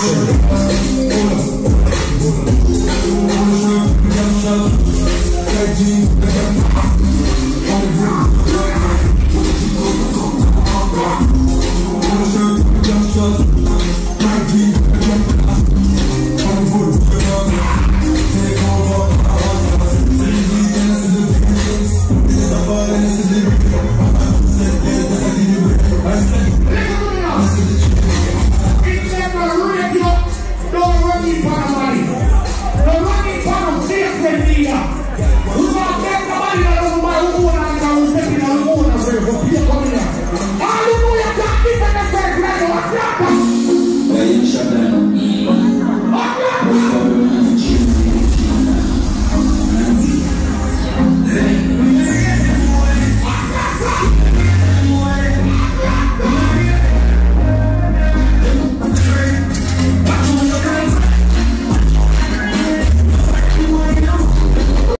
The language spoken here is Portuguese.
On the ground. Yeah.